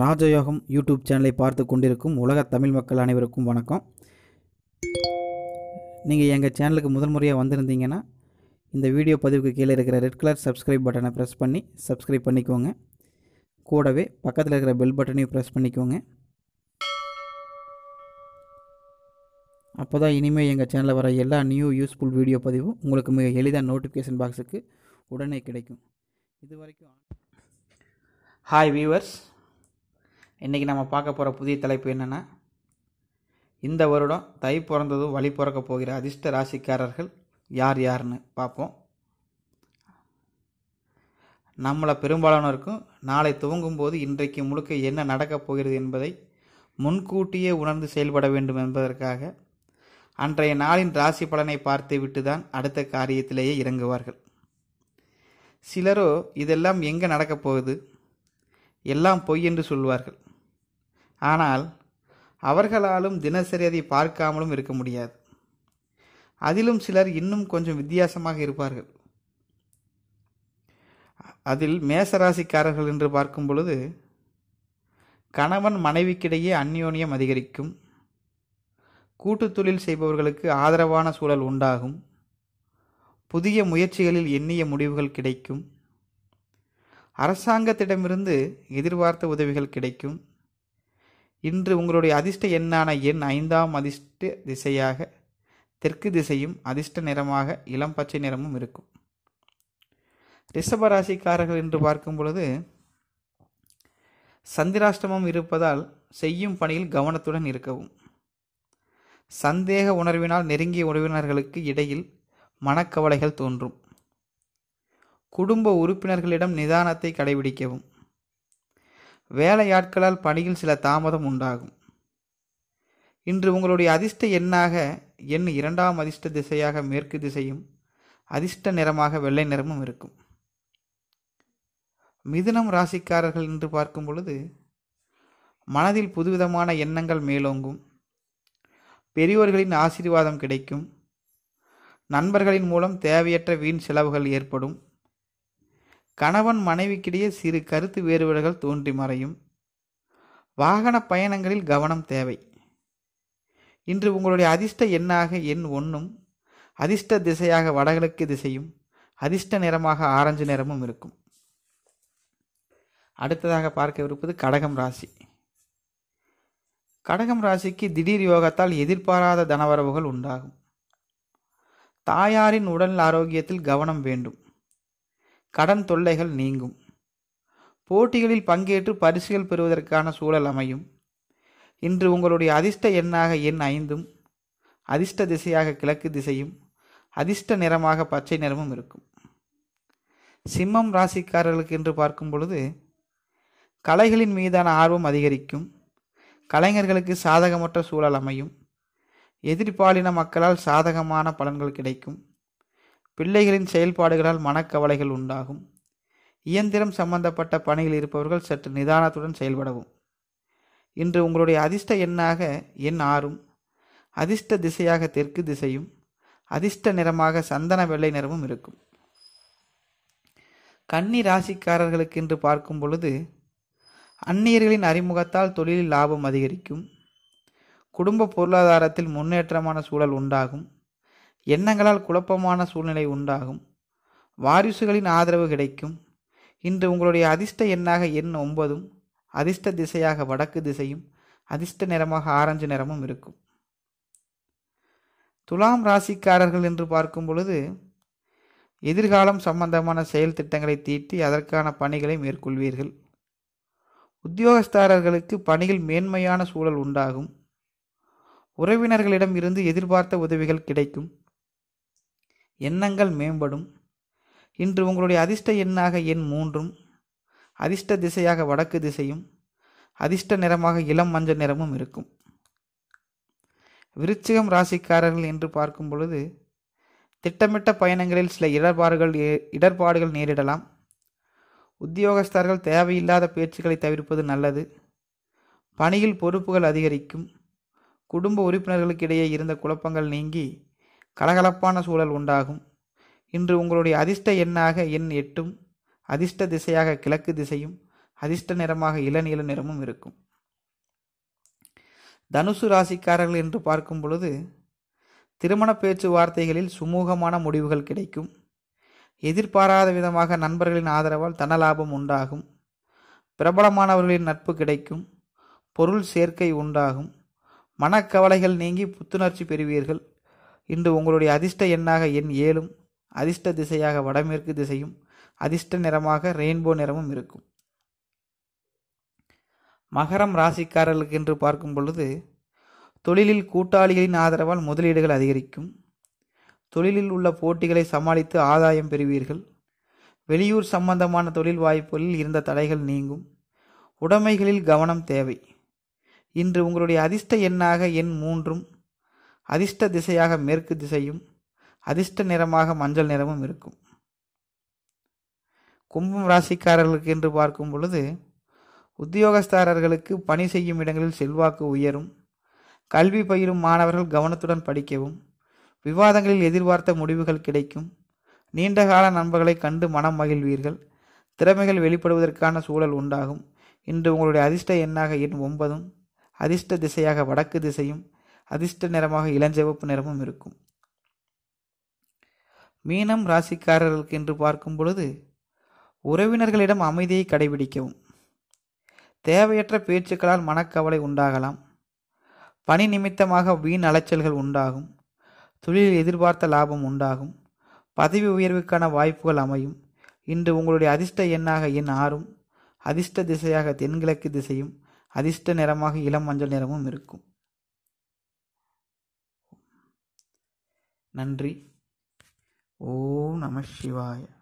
ராஜயோகம் யூடியூப் சேனலை பார்த்து கொண்டிருக்கும் உலக தமிழ் மக்கள் அனைவருக்கும் வணக்கம். நீங்கள் எங்கள் சேனலுக்கு முதல் முறையாக வந்திருந்தீங்கன்னா இந்த வீடியோ பதிவுக்கு கீழே இருக்கிற ரெட் கலர் சப்ஸ்கிரைப் பட்டனை ப்ரெஸ் பண்ணி சப்ஸ்கிரைப் பண்ணிக்கோங்க. கூடவே பக்கத்தில் இருக்கிற பெல் பட்டனையும் ப்ரெஸ் பண்ணிக்கோங்க. அப்போ தான் இனிமேல் எங்கள் சேனலில் வர எல்லா நியூ யூஸ்ஃபுல் வீடியோ பதிவும் உங்களுக்கு மிக எளிதாக நோட்டிஃபிகேஷன் பாக்ஸுக்கு உடனே கிடைக்கும். இது வரைக்கும் ஹாய் வியூவர்ஸ் இன்றைக்கி நம்ம பார்க்க போகிற புதிய தலைப்பு என்னென்னா இந்த வருடம் தை பிறந்ததும் வழி பிறக்க போகிற அதிர்ஷ்ட ராசிக்காரர்கள் யார் யாருன்னு பார்ப்போம். நம்மளை பெரும்பாலானோருக்கும் நாளை துவங்கும் போது இன்றைக்கு முழுக்க என்ன நடக்கப் போகிறது என்பதை முன்கூட்டியே உணர்ந்து செயல்பட வேண்டும் என்பதற்காக அன்றைய நாளின் ராசி பலனை பார்த்துவிட்டு தான் அடுத்த காரியத்திலேயே இறங்குவார்கள். சிலரோ இதெல்லாம் எங்கே நடக்கப் போகுது? எல்லாம் பொய் என்று சொல்வார்கள். ஆனால் அவர்களாலும் தினசரி அதை பார்க்காமலும் இருக்க முடியாது. அதிலும் சிலர் இன்னும் கொஞ்சம் வித்தியாசமாக இருப்பார்கள். அதில் மேசராசிக்காரர்கள் என்று பார்க்கும் பொழுது கணவன் மனைவிக்கிடையே அந்யோன்யம் அதிகரிக்கும். கூட்டு தொழில் செய்பவர்களுக்கு ஆதரவான சூழல் உண்டாகும். புதிய முயற்சிகளில் எண்ணிய முடிவுகள் கிடைக்கும். அரசாங்கத்திடமிருந்து எதிர்பார்த்த உதவிகள் கிடைக்கும். இன்று உங்களுடைய அதிர்ஷ்ட எண்ணான எண் ஐந்தாம் அதிர்ஷ்ட திசையாக தெற்கு திசையும் அதிர்ஷ்ட நிறமாக இளம் பச்சை நிறமும் இருக்கும். ரிஷபராசிக்காரர்கள் என்று பார்க்கும் பொழுது சந்திராஷ்டமம் இருப்பதால் செய்யும் பணியில் கவனத்துடன் இருக்கவும். சந்தேக உணர்வினால் நெருங்கிய உறவினர்களுக்கு இடையில் மனக்கவலைகள் தோன்றும். குடும்ப உறுப்பினர்களிடம் நிதானத்தை கடைபிடிக்கவும். வேலையாட்களால் பணியில் சில தாமதம் உண்டாகும். இன்று உங்களுடைய அதிர்ஷ்ட எண்ணாக எண் இரண்டாம் அதிர்ஷ்ட திசையாக மேற்கு திசையும் அதிர்ஷ்ட நிறமாக வெள்ளை நிறமும் இருக்கும். மிதுனம் ராசிக்காரர்கள் என்று பார்க்கும் பொழுது மனதில் புதுவிதமான எண்ணங்கள் மேலோங்கும். பெரியோர்களின் ஆசீர்வாதம் கிடைக்கும். நண்பர்களின் மூலம் தேவையற்ற வீண் செலவுகள் ஏற்படும். கணவன் மனைவிக்கிடையே சிறு கருத்து வேறுபாடுகள் தோன்றி மறையும். வாகன பயணங்களில் கவனம் தேவை. இன்று உங்களுடைய அதிர்ஷ்ட எண்ணாக எண் ஒன்றும் அதிர்ஷ்ட திசையாக வடகிழக்கு திசையும் அதிர்ஷ்ட நிறமாக ஆரஞ்சு நிறமும் இருக்கும். அடுத்ததாக பார்க்கவிருப்பது கடகம் ராசி. கடகம் ராசிக்கு திடீர் யோகத்தால் எதிர்பாராத தனவரவுகள் உண்டாகும். தாயாரின் உடல் ஆரோக்கியத்தில் கவனம் வேண்டும். கடன் தொல்லைகள் நீங்கும். போட்டிகளில் பங்கேற்று பரிசுகள் பெறுவதற்கான சூழல் அமையும். இன்று உங்களுடைய அதிர்ஷ்ட எண்ணாக எண் ஐந்தும் அதிர்ஷ்ட திசையாக கிழக்கு திசையும் அதிர்ஷ்ட நிறமாக பச்சை நிறமும் இருக்கும். சிம்மம் ராசிக்காரர்களுக்கு என்று பார்க்கும் பொழுது கலைகளின் மீதான ஆர்வம் அதிகரிக்கும். கலைஞர்களுக்கு சாதகமற்ற சூழல் அமையும். எதிர்பாலின மக்களால் சாதகமான பலன்கள் கிடைக்கும். பிள்ளைகளின் செயல்பாடுகளால் மனக்கவலைகள் உண்டாகும். இயந்திரம் சம்பந்தப்பட்ட பணியில் இருப்பவர்கள் சற்று நிதானத்துடன் செயல்படவும். இன்று உங்களுடைய அதிர்ஷ்ட எண்ணாக எண் ஆறும். அதிர்ஷ்ட திசையாக தெற்கு திசையும். அதிர்ஷ்ட நிறமாக சந்தன வெள்ளை நிறமும் இருக்கும். கன்னி ராசிக்காரர்களுக்கு என்று பார்க்கும் பொழுது அந்நியர்களின் அறிமுகத்தால் தொழிலில் லாபம் அதிகரிக்கும். குடும்ப பொருளாதாரத்தில் முன்னேற்றமான சூழல் உண்டாகும். எண்ணங்களால் குழப்பமான சூழ்நிலை உண்டாகும். வாரிசுகளின் ஆதரவு கிடைக்கும். இன்று உங்களுடைய அதிர்ஷ்ட எண்ணாக எண் ஒன்பதும் அதிர்ஷ்ட திசையாக வடக்கு திசையும் அதிர்ஷ்ட நிறமாக ஆரஞ்சு நிறமும் இருக்கும். துலாம் ராசிக்காரர்கள் என்று பார்க்கும் பொழுது எதிர்காலம் சம்பந்தமான செயல் திட்டங்களை தீட்டி அதற்கான பணிகளை மேற்கொள்வீர்கள். உத்தியோகஸ்தாரர்களுக்கு பணியில் மேன்மையான சூழல் உண்டாகும். உறவினர்களிடம் இருந்து எதிர்பார்த்த உதவிகள் கிடைக்கும். எண்ணங்கள் மேம்படும். இன்று உங்களுடைய அதிர்ஷ்ட எண்ணாக எண் மூன்றும் அதிர்ஷ்ட திசையாக வடக்கு திசையும் அதிர்ஷ்ட நிறமாக இளம் மஞ்சள் நிறமும் இருக்கும். விருச்சிகம் ராசிக்காரர்கள் என்று பார்க்கும் பொழுது திட்டமிட்ட பயணங்களில் சில இடர்பாடுகள் இடர்பாடுகள் நேரிடலாம். உத்தியோகஸ்தர்கள் தேவையில்லாத பேச்சுக்களை தவிர்ப்பது நல்லது. பணியில் பொறுப்புகள் அதிகரிக்கும். குடும்ப உறுப்பினர்களுக்கிடையே இருந்த குழப்பங்கள் நீங்கி கலகலப்பான சூழல் உண்டாகும். இன்று உங்களுடைய அதிர்ஷ்ட எண்ணாக எண் எட்டும் அதிர்ஷ்ட திசையாக கிழக்கு திசையும் அதிர்ஷ்ட நிறமாக இளநீல நிறமும் இருக்கும். தனுசு ராசிக்காரர்கள் என்று பார்க்கும் பொழுது திருமண பேச்சுவார்த்தைகளில் சுமூகமான முடிவுகள் கிடைக்கும். எதிர்பாராத விதமாக நண்பர்களின் ஆதரவால் தனலாபம் உண்டாகும். பிரபலமானவர்களின் நட்பு கிடைக்கும். பொருள் சேர்க்கை உண்டாகும். மனக்கவலைகள் நீங்கி புத்துணர்ச்சி பெறுவீர்கள். இன்று உங்களுடைய அதிர்ஷ்ட எண்ணாக எண் ஏழும் அதிர்ஷ்ட திசையாக வடமேற்கு திசையும் அதிர்ஷ்ட நிறமாக ரெயின்போ நிறமும் இருக்கும். மகரம் ராசிக்காரர்களுக்கு என்று பார்க்கும் பொழுது தொழிலில் கூட்டாளிகளின் ஆதரவால் முதலீடுகள் அதிகரிக்கும். தொழிலில் உள்ள போட்டிகளை சமாளித்து ஆதாயம் பெறுவீர்கள். வெளியூர் சம்பந்தமான தொழில் வாய்ப்புகளில் இருந்த தடைகள் நீங்கும். உடைமைகளில் கவனம் தேவை. இன்று உங்களுடைய அதிர்ஷ்ட எண்ணாக எண் மூன்றும் அதிர்ஷ்ட திசையாக மேற்கு திசையும் அதிர்ஷ்ட நிறமாக மஞ்சள் நிறமும் இருக்கும். கும்பம் ராசிக்காரர்களுக்கு என்று பார்க்கும் பொழுது உத்தியோகஸ்தாரர்களுக்கு பணி செய்யும் இடங்களில் செல்வாக்கு உயரும். கல்வி பயிலும் மாணவர்கள் கவனத்துடன் படிக்கவும் விவாதங்களில் எதிர்பார்த்த முடிவுகள் கிடைக்கும். நீண்டகால நண்பர்களை கண்டு மனம் மகிழ்வீர்கள். திறமைகள் வெளிப்படுவதற்கான சூழல் உண்டாகும். இன்று உங்களுடைய அதிர்ஷ்ட எண்ணாக எண் ஒன்பதும் அதிர்ஷ்ட திசையாக வடக்கு திசையும் அதிர்ஷ்ட நிறமாக இளஞ்சிவப்பு நிறமும் இருக்கும். மீனம் ராசிக்காரர்களுக்கு என்று பார்க்கும் பொழுது உறவினர்களிடம் அமைதியை கடைபிடிக்கவும். தேவையற்ற பேச்சுக்களால் மனக்கவலை உண்டாகலாம். பணி நிமித்தமாக வீண் அலைச்சல்கள் உண்டாகும். தொழிலில் எதிர்பார்த்த லாபம் உண்டாகும். பதவி உயர்வுக்கான வாய்ப்புகள் அமையும். இன்று உங்களுடைய அதிர்ஷ்ட எண்ணாக எண் ஆறும் அதிர்ஷ்ட திசையாக தென்கிழக்கு திசையும் அதிர்ஷ்ட நிறமாக இளம் மஞ்சள் நிறமும் இருக்கும். நன்றி. ஓம் நம சிவாய.